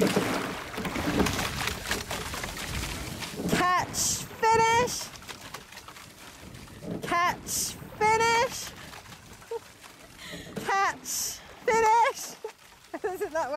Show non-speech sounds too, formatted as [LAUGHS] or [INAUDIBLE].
Catch, finish. Catch, finish. [LAUGHS] Catch, finish. [LAUGHS] Isn't that